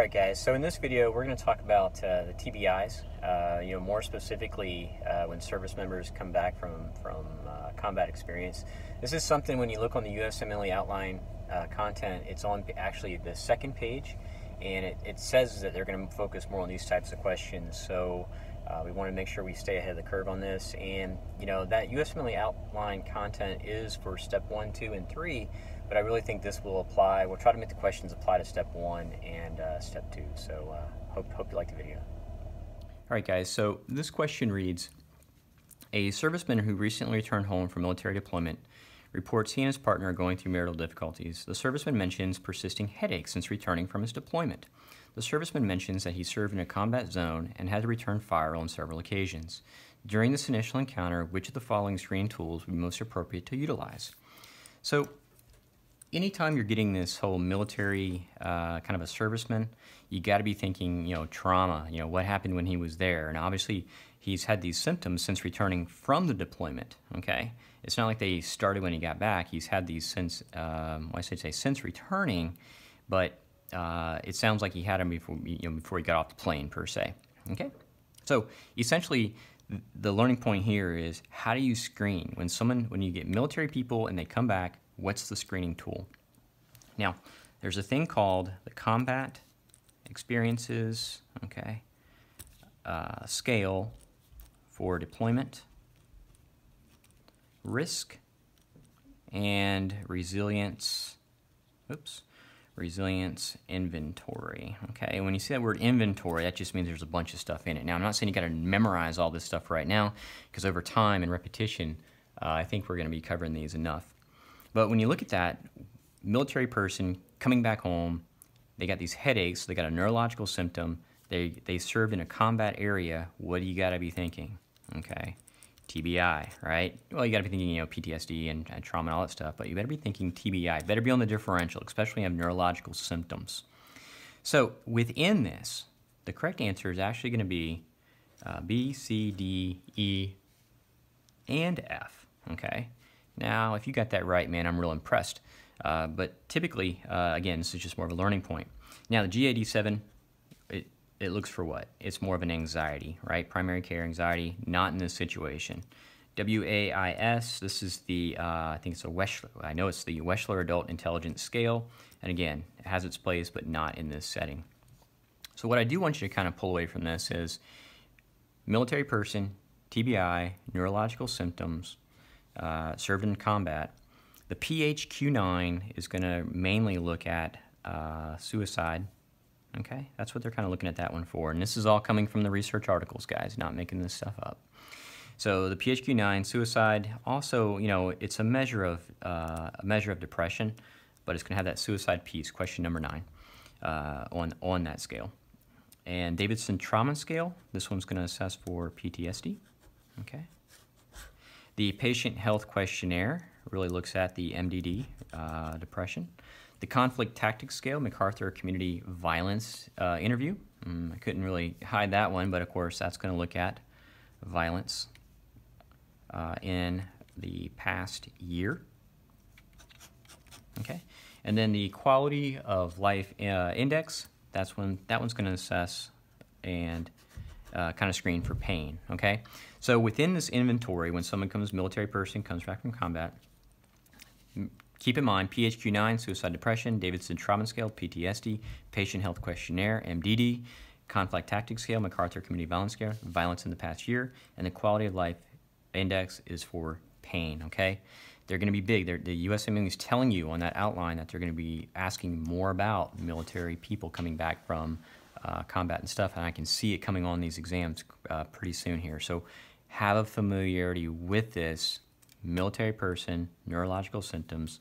All right, guys. So in this video, we're going to talk about uh, the TBIs. Uh, you know, more specifically, uh, when service members come back from from uh, combat experience. This is something when you look on the USMLE outline uh, content, it's on actually the second page, and it, it says that they're going to focus more on these types of questions. So uh, we want to make sure we stay ahead of the curve on this. And you know that USMLE outline content is for step one, two, and three but I really think this will apply. We'll try to make the questions apply to step one and uh, step two. So uh, hope, hope you like the video. All right, guys, so this question reads, a serviceman who recently returned home from military deployment reports he and his partner are going through marital difficulties. The serviceman mentions persisting headaches since returning from his deployment. The serviceman mentions that he served in a combat zone and had to return fire on several occasions. During this initial encounter, which of the following screening tools would be most appropriate to utilize? So anytime you're getting this whole military uh, kind of a serviceman, you got to be thinking, you know, trauma, you know, what happened when he was there. And obviously, he's had these symptoms since returning from the deployment, okay? It's not like they started when he got back. He's had these since, um, I should say, since returning, but uh, it sounds like he had them before, you know, before he got off the plane, per se, okay? So essentially, the learning point here is how do you screen when someone when you get military people and they come back what's the screening tool? Now, there's a thing called the combat experiences, okay, uh, scale for deployment, risk, and resilience, oops, resilience inventory. Okay, when you see that word inventory, that just means there's a bunch of stuff in it. Now, I'm not saying you got to memorize all this stuff right now, because over time and repetition, uh, I think we're going to be covering these enough. But when you look at that, military person coming back home, they got these headaches, they got a neurological symptom, they, they served in a combat area, what do you got to be thinking? Okay, TBI, right? Well, you got to be thinking, you know, PTSD and, and, trauma and all that stuff, but you better be thinking TBI. Better be on the differential, especially when you have neurological symptoms. So within this, the correct answer is actually going to be uh, B, C, D, E, and F, okay? Now, if you got that right, man, I'm real impressed. Uh, but typically, uh, again, this is just more of a learning point. Now, the GAD-7, it, looks for what? It's more of an anxiety, right? Primary care anxiety, not in this situation. WAIS, this is the, uh, I think it's a Wechsler, I know it's the Wechsler Adult Intelligence Scale. And again, it has its place, but not in this setting. So what I do want you to kind of pull away from this is military person, TBI, neurological symptoms, uh, served in combat. The PHQ-9 is going to mainly look at uh, suicide. Okay, that's what they're kind of looking at that one for. And this is all coming from the research articles, guys, not making this stuff up. So the PHQ-9, suicide, also, you know, it's a measure of uh, a measure of depression, but it's going to have that suicide piece, question number nine, uh, on on that scale. And Davidson Trauma Scale, this one's going to assess for PTSD. Okay. The patient health questionnaire really looks at the MDD, uh, depression. The conflict tactics scale, MacArthur Community Violence uh, interview. Mm, I couldn't really hide that one, but of course that's going to look at violence uh, in the past year. Okay, and then the quality of life uh, index. That's when that one's going to assess and uh, kind of screen for pain, okay? So within this inventory, when someone comes, military person, comes back from combat, keep in mind PHQ-9, suicide depression, Davidson Trauma Scale, PTSD, patient health questionnaire, MDD, conflict tactics scale, MacArthur Community Violence Scale, violence in the past year, and the quality of life index is for pain, okay? They're going to be big. They're, the USMLE is telling you on that outline that they're going to be asking more about military people coming back from uh, combat and stuff, and I can see it coming on these exams uh, pretty soon here. So have a familiarity with this military person, neurological symptoms,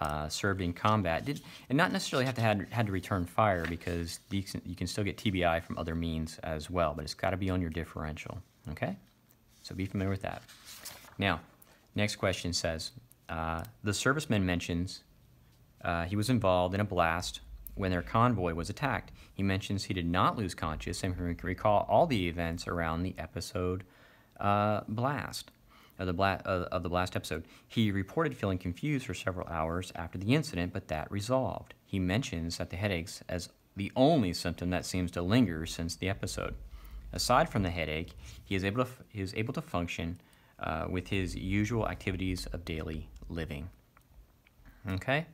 uh, served in combat, Did, and not necessarily have to had, had to return fire because you can, still get TBI from other means as well, but it's got to be on your differential, okay? So be familiar with that. Now, next question says, uh, the serviceman mentions uh, he was involved in a blast when their convoy was attacked. He mentions he did not lose conscious and can recall all the events around the episode uh, blast. Of the, bla- of the blast episode. He reported feeling confused for several hours after the incident, but that resolved. He mentions that the headaches as the only symptom that seems to linger since the episode. Aside from the headache, he is able to, he is able to function uh, with his usual activities of daily living. Okay?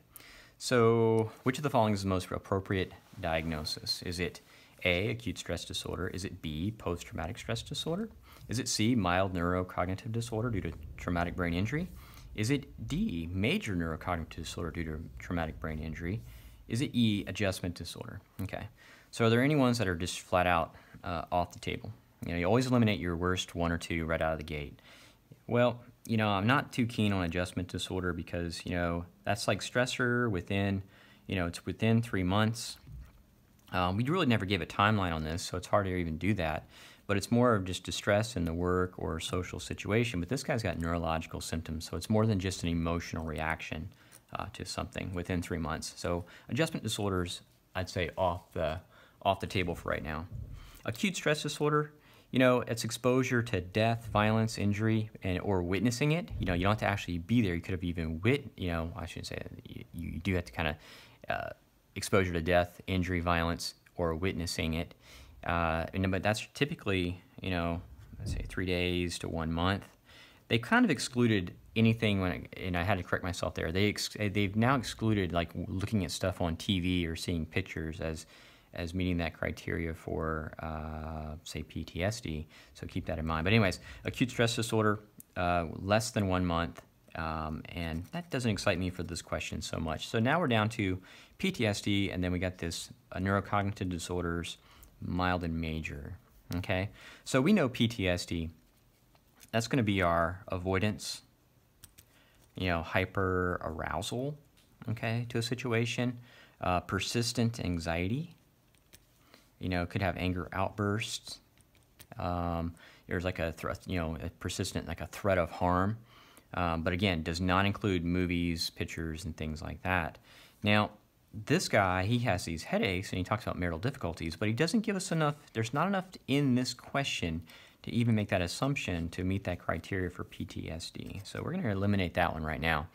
So, which of the following is the most appropriate diagnosis? Is it A, acute stress disorder? Is it B, post traumatic stress disorder? Is it C, mild neurocognitive disorder due to traumatic brain injury? Is it D, major neurocognitive disorder due to traumatic brain injury? Is it E, adjustment disorder? Okay. So, are there any ones that are just flat out uh, off the table? You know, you always eliminate your worst one or two right out of the gate. Well, you know, I'm not too keen on adjustment disorder because, you know, that's like stressor within, you know, it's within three months. Um, we really never gave a timeline on this, so it's hard to even do that. But it's more of just distress in the work or social situation. But this guy's got neurological symptoms, so it's more than just an emotional reaction uh, to something within three months. So adjustment disorders, I'd say off the off the table for right now. Acute stress disorder, you know, it's exposure to death, violence, injury, and or witnessing it. You know, you don't have to actually be there. You could have even wit. You know, I shouldn't say that. You, you do have to kind of uh, exposure to death, injury, violence, or witnessing it. Uh, and, but that's typically, you know, let's say three days to one month. They kind of excluded anything when, I, and I had to correct myself there. They ex, they've now excluded like looking at stuff on TV or seeing pictures as as meeting that criteria for, uh, say, PTSD. So keep that in mind. But, anyways, acute stress disorder, uh, less than one month. Um, and that doesn't excite me for this question so much. So now we're down to PTSD, and then we got this uh, neurocognitive disorders, mild and major. Okay, so we know PTSD. That's going to be our avoidance, you know, hyper arousal, okay, to a situation, uh, persistent anxiety, you know, could have anger outbursts. Um, there's like a threat, you know, a persistent, like a threat of harm. Um, but again, does not include movies, pictures, and things like that. Now, this guy, he has these headaches and he talks about marital difficulties, but he doesn't give us enough, there's not enough in this question to even make that assumption to meet that criteria for PTSD. So we're going to eliminate that one right now.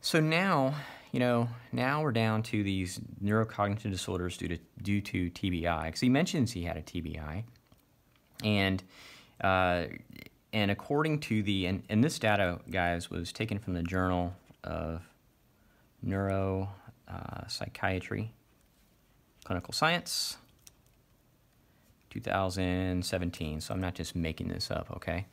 So now, you know, now we're down to these neurocognitive disorders due to due to TBI. Because he mentions he had a TBI, and uh, and according to the and, and this data, guys, was taken from the Journal of Neuro uh, Psychiatry, Clinical Science, 2017. So I'm not just making this up, okay?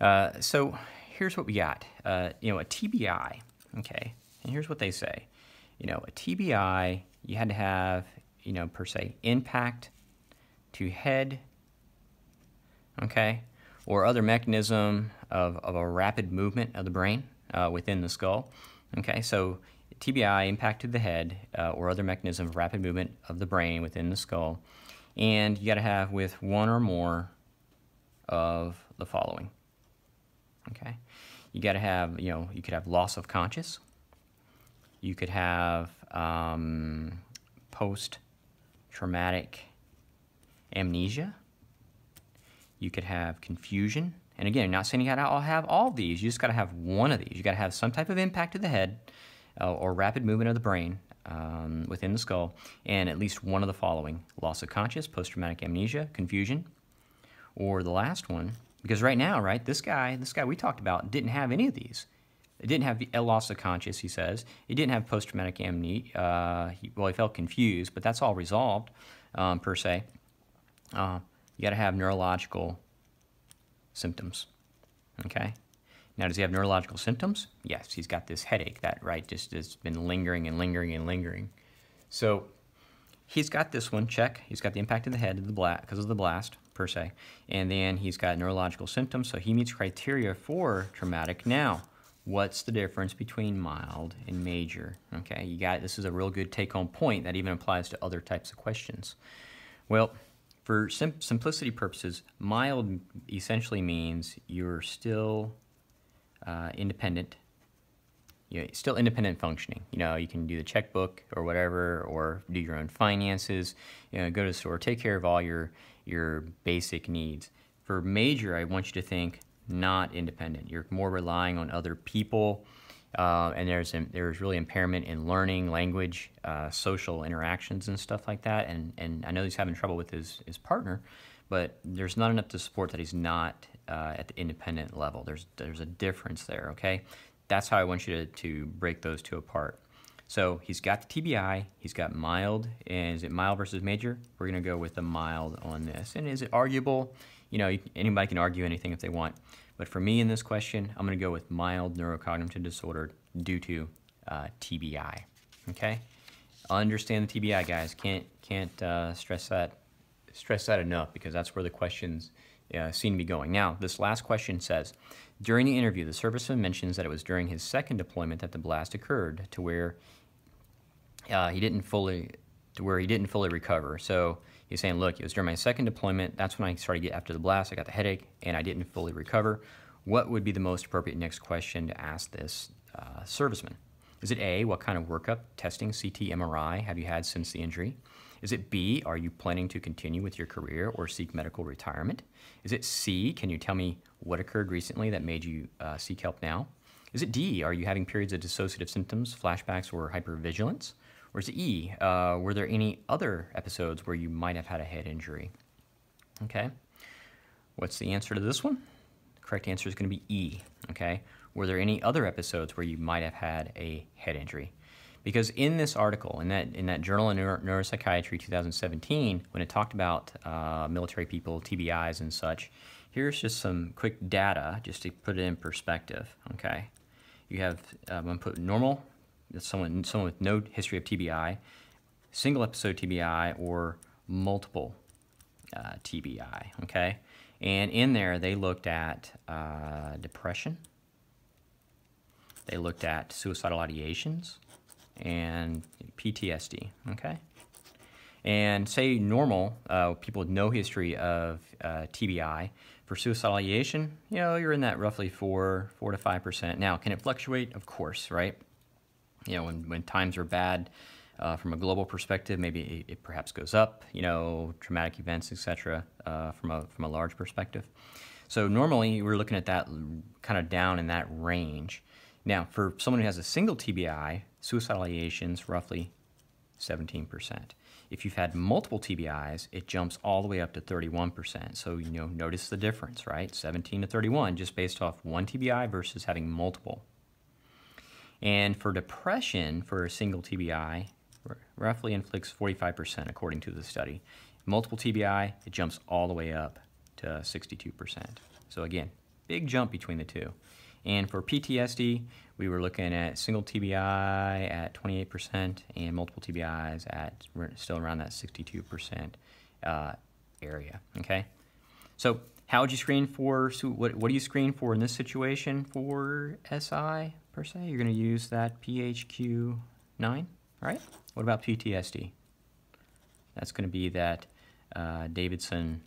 Uh, so here's what we got. Uh, you know, a TBI Okay, and here's what they say. You know, a TBI, you had to have, you know, per se, impact to head, okay, or other mechanism of, of a rapid movement of the brain uh, within the skull. Okay, so TBI, impact to the head, uh, or other mechanism of rapid movement of the brain within the skull. And you got to have with one or more of the following. Okay, you got to have, you know, you could have loss of conscious. You could have um, post traumatic amnesia. You could have confusion. And again, I'm not saying you got to all have all these. You just got to have one of these. You got to have some type of impact to the head uh, or rapid movement of the brain um, within the skull, and at least one of the following loss of conscious, post traumatic amnesia, confusion, or the last one, because right now, right, this guy, this guy we talked about didn't have any of these. It didn't have a loss of conscious, he says. It didn't have post-traumatic amnesia. Uh, he, well, he felt confused, but that's all resolved, um, per se. Uh, you got to have neurological symptoms, okay? Now, does he have neurological symptoms? Yes, he's got this headache that, right, just has been lingering and lingering and lingering. So he's got this one, check. He's got the impact of the head of the blast, because of the blast per se. And then he's got neurological symptoms, so he meets criteria for traumatic. Now, what's the difference between mild and major? Okay, you got this is a real good take-home point that even applies to other types of questions. Well, for sim simplicity purposes, mild essentially means you're still uh, independent you know, still independent functioning. You know, you can do the checkbook or whatever, or do your own finances. You know, go to the store, take care of all your your basic needs. For major, I want you to think not independent. You're more relying on other people Uh, and there's there's really impairment in learning, language, uh, social interactions, and stuff like that. And and I know he's having trouble with his his partner, but there's not enough to support that he's not uh, at the independent level. There's there's a difference there. Okay, that's how I want you to to break those two apart. So he's got the TBI, he's got mild, and is it mild versus major? We're gonna go with the mild on this. And is it arguable? You know, anybody can argue anything if they want. But for me in this question, I'm gonna go with mild neurocognitive disorder due to uh, TBI, okay? Understand the TBI, guys. Can't, can't uh, stress, that, stress that enough because that's where the questions uh, seem to be going. Now, this last question says, during the interview, the serviceman mentions that it was during his second deployment that the blast occurred to where uh, he didn't fully to where he didn't fully recover. So he's saying, look, it was during my second deployment. That's when I started to get after the blast. I got the headache, and I didn't fully recover. What would be the most appropriate next question to ask this uh, serviceman? Is it A, what kind of workup, testing, CT, MRI have you had since the injury? Is it B, are you planning to continue with your career or seek medical retirement? Is it C, can you tell me what occurred recently that made you uh, seek help now? Is it D, are you having periods of dissociative symptoms, flashbacks, or hypervigilance? Or is it E, uh, were there any other episodes where you might have had a head injury? Okay, what's the answer to this one? The correct answer is going to be E, okay? Were there any other episodes where you might have had a head injury? Because in this article, in that, in that Journal of Neuro Neuropsychiatry 2017, when it talked about uh, military people, TBIs and such, here's just some quick data just to put it in perspective, okay? You have, um, I'm to put normal someone, someone with no history of TBI, single episode TBI, or multiple uh, TBI, okay? And in there, they looked at uh, depression, they looked at suicidal ideations, and PTSD, okay? And say normal, uh, people with no history of uh, TBI, for suicidal ideation, you know, you're in that roughly 4, 4 to 5%. Now, can it fluctuate? Of course, right? you know, when, when times are bad uh, from a global perspective, maybe it, it, perhaps goes up, you know, traumatic events, etc., uh, from, a, from a large perspective. So normally we're looking at that kind of down in that range. Now, for someone who has a single TBI, suicidal ideations roughly 17%. If you've had multiple TBIs, it jumps all the way up to 31%. So, you know, notice the difference, right? 17 to 31 just based off one TBI versus having multiple. And for depression, for a single TBI, roughly inflicts 45% according to the study. Multiple TBI, it jumps all the way up to 62%. So again, big jump between the two. And for PTSD, we were looking at single TBI at 28% and multiple TBIs at still around that 62% uh, area. Okay, so how would you screen for? So what what do you screen for in this situation for SI? per se. You're going to use that PHQ-9, right? What about PTSD? That's going to be that uh, Davidson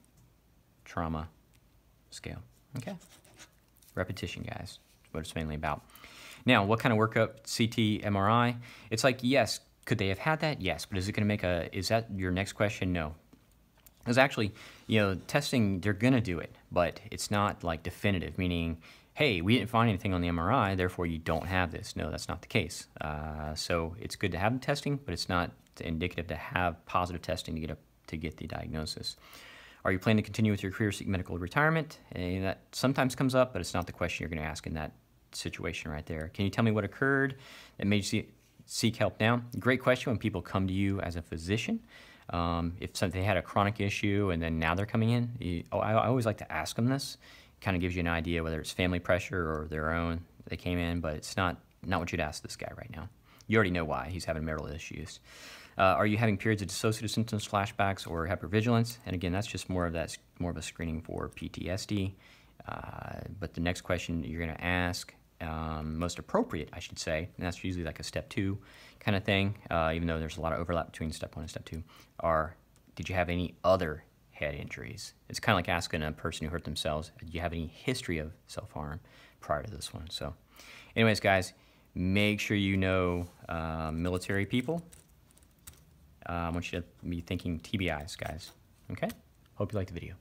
trauma scale. Okay. Repetition, guys. What it's mainly about. Now, what kind of workup? CT, MRI? It's like, yes, could they have had that? Yes, but is it going to make a, is that your next question? No. Because actually, you know, testing, they're going to do it, but it's not like definitive, meaning hey, we didn't find anything on the MRI, therefore you don't have this. No, that's not the case. Uh, so it's good to have the testing, but it's not indicative to have positive testing to get a, to get the diagnosis. Are you planning to continue with your career, seek medical retirement? And that sometimes comes up, but it's not the question you're going to ask in that situation right there. Can you tell me what occurred that made you seek help now? Great question when people come to you as a physician. Um, if they had a chronic issue and then now they're coming in, you, oh, I, I always like to ask them this kind of gives you an idea whether it's family pressure or their own. They came in, but it's not not what you'd ask this guy right now. You already know why he's having marital issues. Uh, are you having periods of dissociative symptoms, flashbacks, or hypervigilance? And again, that's just more of that more of a screening for PTSD. Uh, but the next question you're going to ask, um, most appropriate, I should say, and that's usually like a step two kind of thing, uh, even though there's a lot of overlap between step one and step two, are did you have any other head injuries. It's kind of like asking a person who hurt themselves, do you have any history of self-harm prior to this one? So anyways, guys, make sure you know uh, military people. Uh, I want you to be thinking TBIs, guys. Okay? Hope you liked the video.